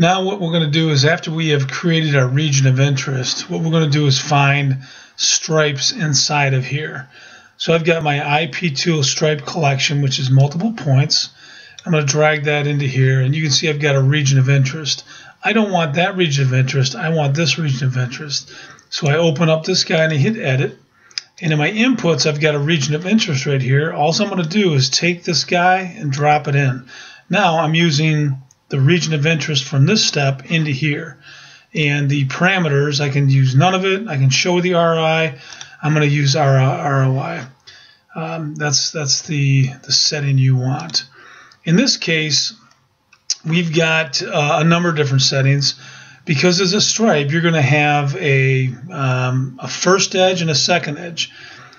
Now what we're going to do is after we have created our region of interest, what we're going to do is find stripes inside of here. So I've got my IP tool stripe collection, which is multiple points. I'm going to drag that into here, and you can see I've got a region of interest. I don't want that region of interest. I want this region of interest. So I open up this guy and I hit edit. And in my inputs, I've got a region of interest right here. All I'm going to do is take this guy and drop it in. Now I'm using the region of interest from this step into here. And the parameters, I can use none of it. I can show the ROI. I'm going to use ROI. Um, that's that's the, the setting you want. In this case, we've got uh, a number of different settings. Because as a stripe, you're going to have a, um, a first edge and a second edge.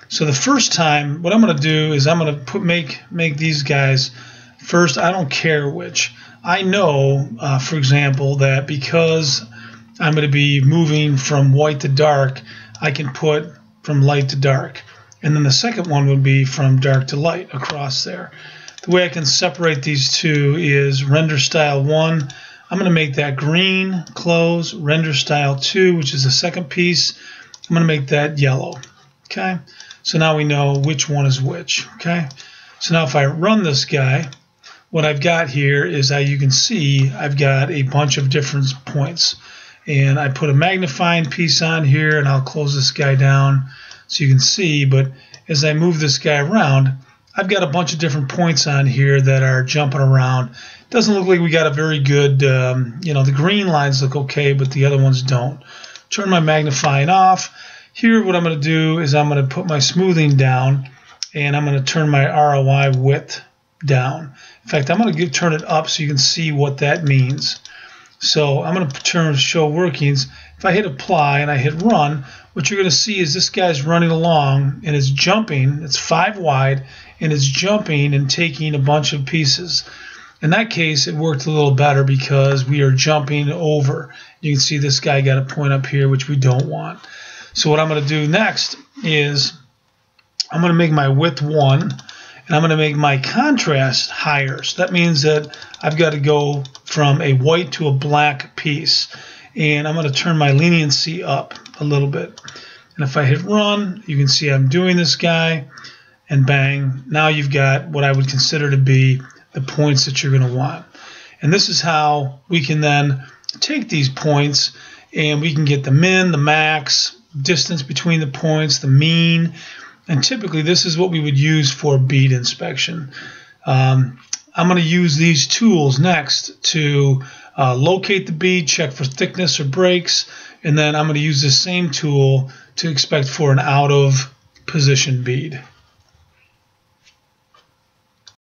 So the first time, what I'm going to do is I'm going to put make make these guys first. I don't care which. I know, uh, for example, that because I'm going to be moving from white to dark, I can put from light to dark. And then the second one would be from dark to light across there. The way I can separate these two is render style 1. I'm going to make that green, close, render style 2, which is the second piece. I'm going to make that yellow. Okay, so now we know which one is which. Okay, so now if I run this guy, what I've got here is that you can see I've got a bunch of different points. And I put a magnifying piece on here and I'll close this guy down so you can see. But as I move this guy around, I've got a bunch of different points on here that are jumping around. Doesn't look like we got a very good, um, you know, the green lines look okay, but the other ones don't. Turn my magnifying off. Here what I'm going to do is I'm going to put my smoothing down and I'm going to turn my ROI width down. In fact, I'm going to give, turn it up so you can see what that means. So I'm going to turn show workings. If I hit apply and I hit run, what you're going to see is this guy's running along and it's jumping. It's five wide and it's jumping and taking a bunch of pieces. In that case, it worked a little better because we are jumping over. You can see this guy got a point up here, which we don't want. So what I'm going to do next is I'm going to make my width 1 and I'm going to make my contrast higher. So that means that I've got to go from a white to a black piece. And I'm going to turn my leniency up a little bit. And if I hit run, you can see I'm doing this guy. And bang, now you've got what I would consider to be the points that you're going to want. And this is how we can then take these points and we can get the min, the max, distance between the points, the mean, and typically, this is what we would use for bead inspection. Um, I'm going to use these tools next to uh, locate the bead, check for thickness or breaks, and then I'm going to use the same tool to expect for an out of position bead.